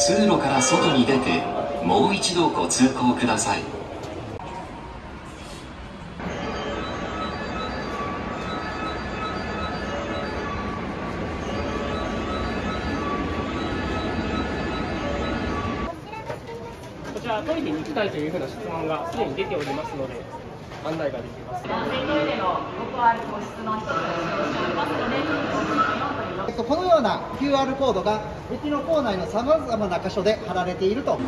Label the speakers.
Speaker 1: 通路から外に出てもう一度ご通行ください
Speaker 2: こちらトイレに行きたいというふうな質問がすでに出ておりますので案内ができます。
Speaker 3: ような QR コードが駅の構内のさまざまな箇所で貼られていると。